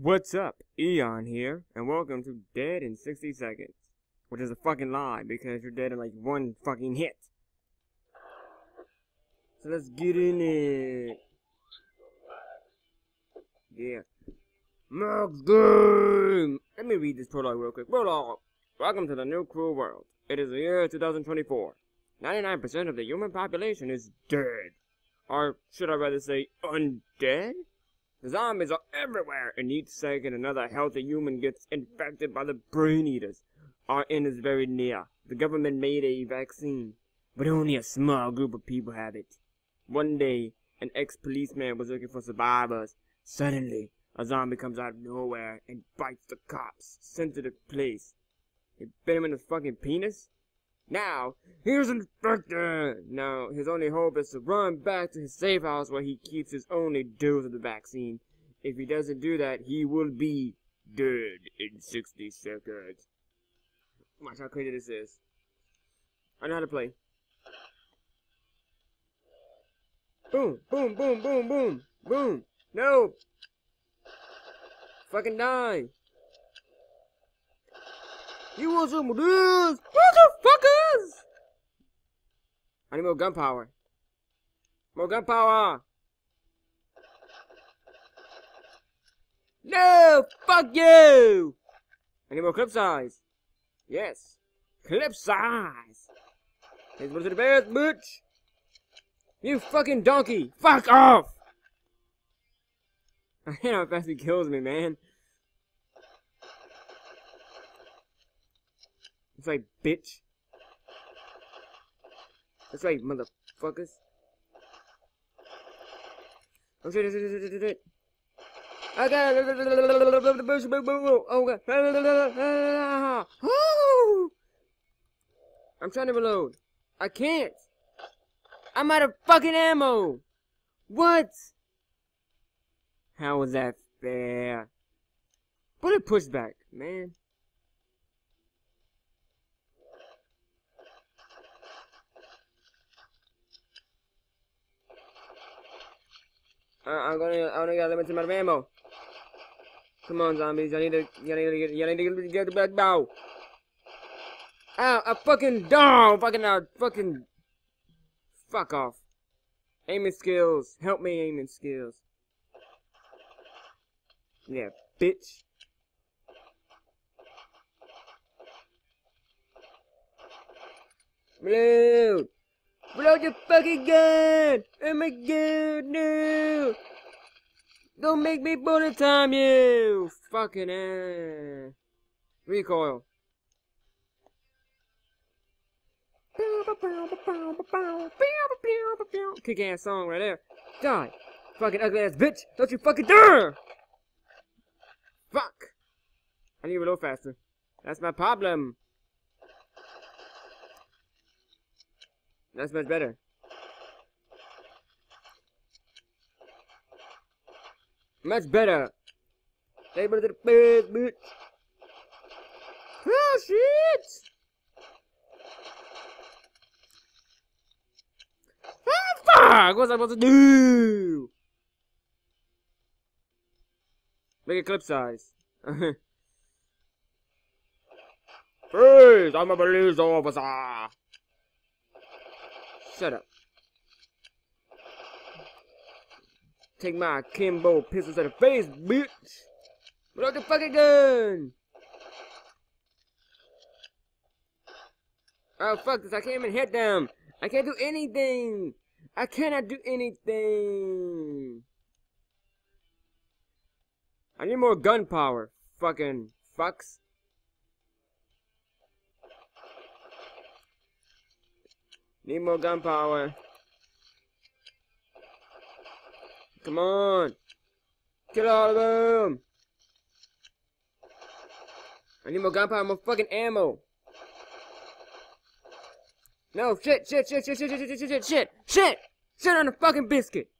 What's up? Eon here, and welcome to Dead in 60 Seconds. Which is a fucking lie, because you're dead in like one fucking hit. So let's get in it. Yeah. Max Game! Let me read this prologue real quick. Prologue! Welcome to the new cruel world. It is the year 2024. 99% of the human population is dead. Or should I rather say undead? Zombies are everywhere, and each second another healthy human gets infected by the brain eaters. Our end is very near. The government made a vaccine, but only a small group of people have it. One day, an ex-policeman was looking for survivors. Suddenly, a zombie comes out of nowhere and bites the cop's sensitive place. It bit him in the fucking penis? Now, he's infected! Now, his only hope is to run back to his safe house where he keeps his only dose of the vaccine. If he doesn't do that, he will be dead in 60 seconds. Watch how crazy this is. I know how to play. Boom, boom, boom, boom, boom, boom. No! Fucking die! You want some of this? Motherfuckers! I need more gunpowder. More gunpowder! No! Fuck you! I need more clip size. Yes. Clip size! Here's one to the best, bitch! You fucking donkey! Fuck off! I hate how fast he kills me, man. Right, bitch. That's right, motherfuckers. Oh shit, shit, shit, shit, shit. I got Oh. I'm trying to reload. I can't. I'm out of fucking ammo. What? How was that fair? Bullet pushback, man. Uh, I'm gonna, I only got a limited amount of ammo. Come on, zombies. I need to, I need to get, I need to get, get the back bow. Ow, a fucking dog, fucking out, fucking, fuck off. Aiming skills. Help me aiming skills. Yeah, bitch. Reload! Reload your fucking gun! Oh my god, no! Don't make me bullet time you! Fucking ass. Recoil. Kick ass song right there. Die! Fucking ugly ass bitch! Don't you fucking dare! Fuck! I need to reload faster. That's my problem. That's much better. Much better. Table to the bed, bitch. Oh shit! Ah, fuck! What's I supposed to do? Make it clip size. Freeze! I'm a police officer! Shut up. Take my Kimbo pistols to the face, bitch! Put the fucking gun! Oh, fuck this. I can't even hit them. I can't do anything. I cannot do anything. I need more gun power. Fucking fucks. Need more gunpowder. Come on. Get all of them. I need more gunpowder, more fucking ammo. No, shit, shit, shit, shit, shit, shit, shit, shit, shit, shit, shit, shit on the fucking biscuit.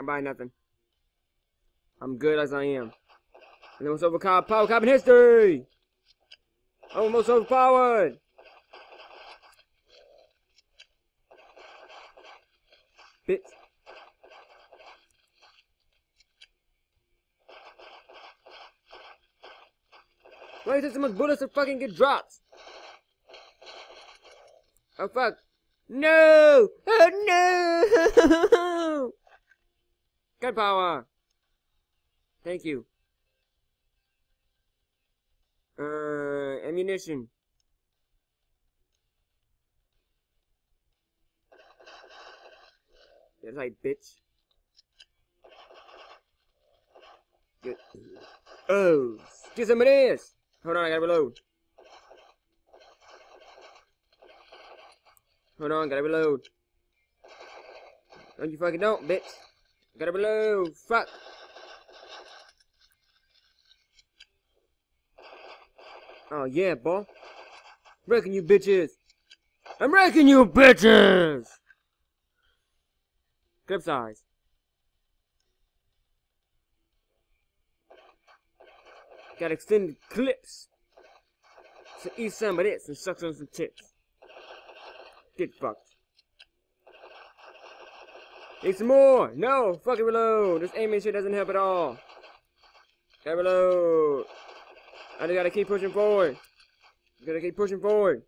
I'm buying nothing. I'm good as I am. And then what's overpowered? Power in history. I'm most overpowered. bit. Why is it so much bullets to fucking get dropped? Oh fuck. No! Oh no! Good power! Thank you. Uh, ammunition. That's right, bitch. Good. Oh, get some this. Hold on, I gotta reload. Hold on, gotta reload. No, you fucking don't, bitch. Gotta reload. Fuck. Oh yeah, boy. Wrecking you bitches. I'm wrecking you bitches. Clip size. Got extended clips. So eat some of this and suck on some tits. Get fucked. Need some more! No! Fucking reload! This aiming shit doesn't help at all. Gotta reload. I just gotta keep pushing forward. You gotta keep pushing forward.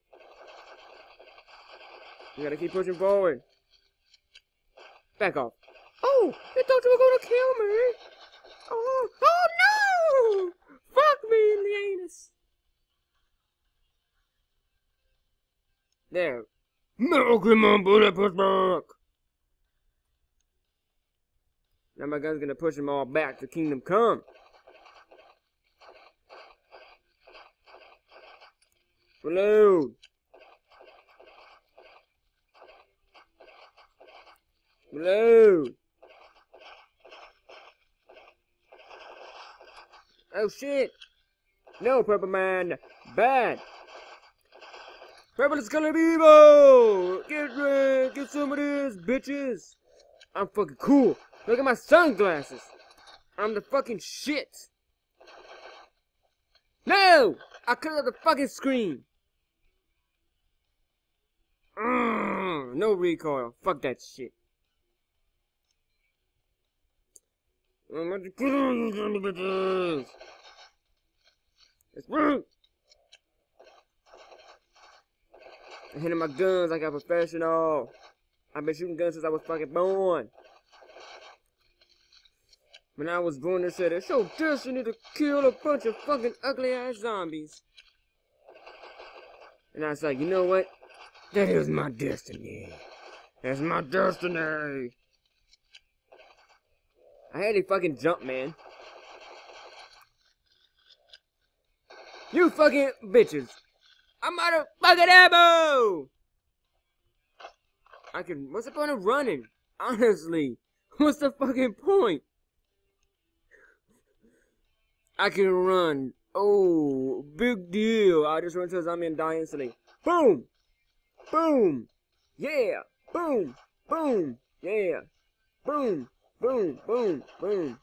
You gotta keep pushing forward. Back off. Oh! you thought you were gonna kill me! Oh! Oh no! Fuck me in the anus! There. Malcolm on bullet push back! Now my gun's gonna push them all back to Kingdom Come. Reload. Reload. Oh shit. No, Purple Man. Bad. Purple is gonna be evil. Get rid. Get some of this, bitches. I'm fucking cool. Look at my sunglasses. I'm the fucking shit. No! I cut out the fucking screen. No recoil. Fuck that shit. Son of bitches. It's wrong. I'm hitting my guns like a professional. I've been shooting guns since I was fucking born. When I was born, they said it's your destiny to kill a bunch of fucking ugly ass zombies. And I was like, you know what? That is my destiny. That's my destiny. I had to fucking jump, man. You fucking bitches. I'm out of fucking ammo! I can, what's the point of running? Honestly, what's the fucking point? I can run. Oh, big deal. I just run to a zombie and die instantly. Boom! Boom! Yeah! Boom! Boom! Yeah! Boom! Boom! Boom! Boom!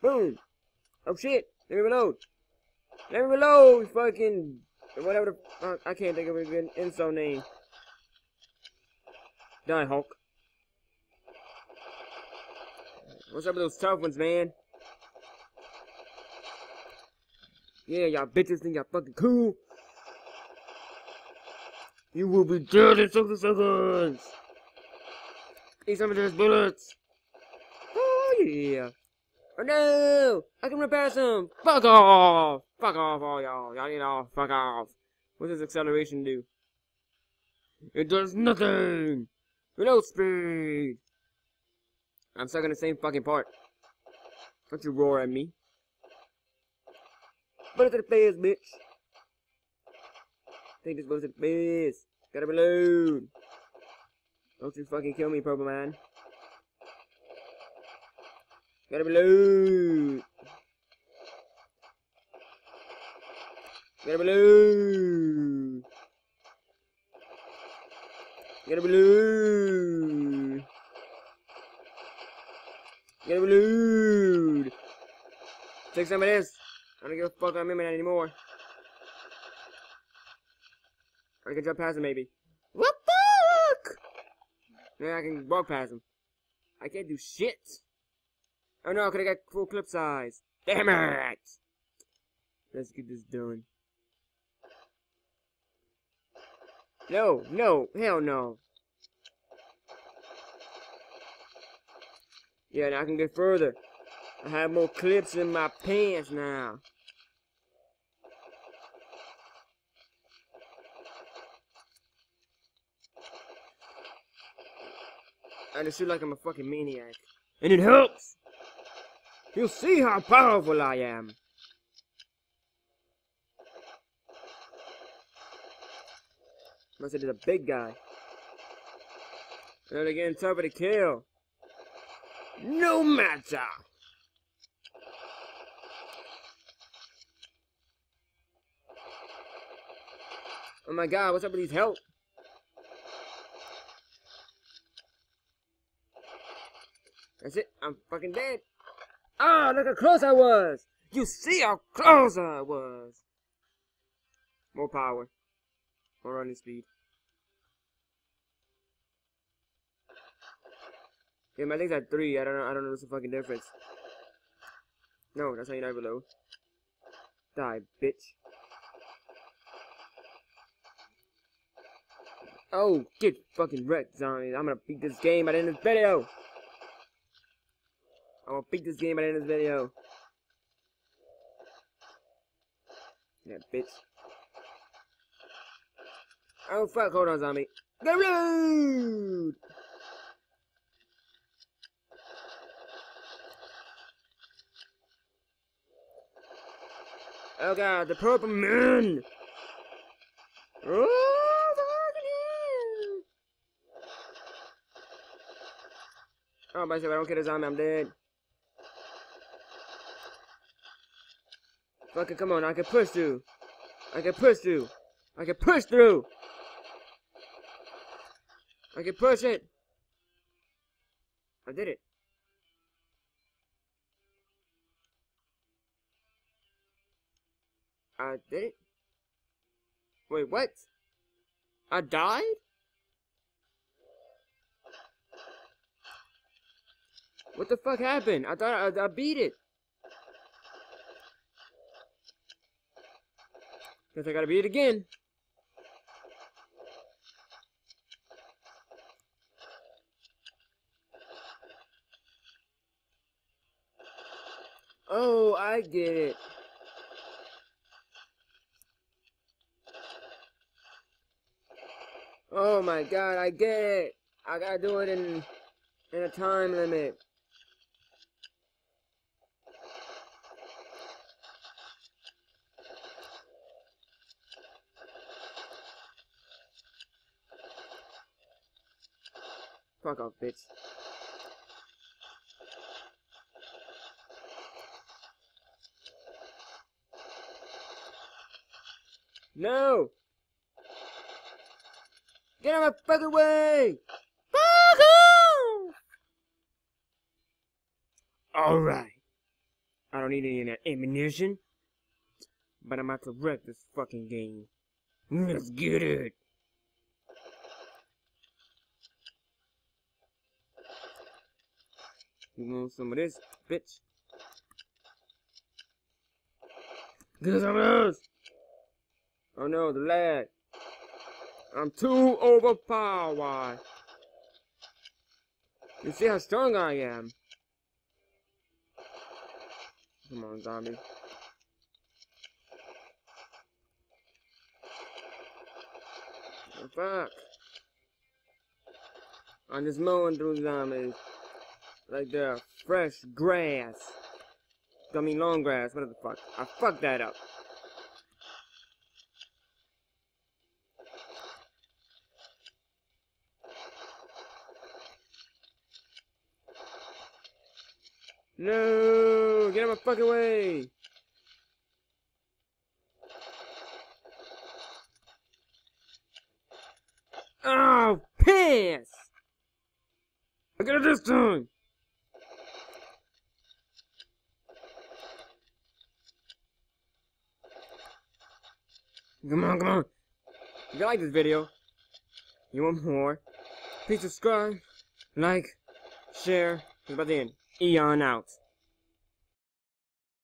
Boom! Oh shit! Let me reload! Let me reload! Fucking... Whatever the fuck. I can't think of a good insult name. Die, Hulk. What's up with those tough ones, man? Yeah, y'all bitches think y'all fucking cool. You will be dead in 60 seconds. Eat some of those bullets. Yeah. Oh, no. I can repair some. Fuck off. Fuck off, all y'all. Y'all need all fuck off. What does acceleration do? It does nothing. Reload speed. I'm stuck in the same fucking part. Don't you roar at me. Bullet to the face, bitch. Take this bullet to the face. Gotta reload. Don't you fucking kill me, Purple Man. Gotta reload. Gotta reload. Gotta reload. Gotta reload. Take some of this. I don't give a fuck I'm in anymore. I can jump past him maybe. What fuck? Yeah, I can walk past him. I can't do shit. Oh no, could I get full clip size? Damn it! Let's get this done. No, no, hell no. Yeah, now I can get further. I have more clips in my pants now. I just feel like I'm a fucking maniac. And it helps! You'll see how powerful I am. Must have been a big guy. And again, tough to kill. No matter! Oh my god, what's up with these help? That's it, I'm fucking dead. Ah, look how close I was! You see how close I was! More power. More running speed. Yeah, my legs at three. I don't know. I don't know what's the fucking difference. No, that's how you die below. Die, bitch. Oh, get fucking wrecked, zombie. I'm gonna beat this game at the end of this video. Gonna beat this game at the end of this video. Yeah, bitch. Oh, fuck. Hold on, zombie. Get rude! Oh god, the purple moon! Oh, hell! Oh, myself, I don't kill a zombie, I'm dead. Fucking come on, I can push through. I can push through. I can push through. I can push it. I did it. I did it. Wait, what? I died? What the fuck happened? I thought I, I beat it. Guess I gotta beat it again. Oh, I get it. Oh my god, I get it. I gotta do it in in a time limit. Fuck off, bitch. No! Get out of my fucking way! Fuck off! Alright. I don't need any of that ammunition. But I'm about to wreck this fucking game. Let's get it! You want some of this, bitch? Get some of those! Oh no, the lag. I'm too overpowered. You see how strong I am. Come on, zombie. Fuck. I'm just mowing through zombies. Like they're fresh grass. I mean long grass, whatever the fuck. I fucked that up. No! Get out of my fucking way! Oh, piss! I got this time! Come on, come on! If you like this video, you want more, please subscribe, like, share, and by the end. Eon out.